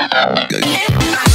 Yeah.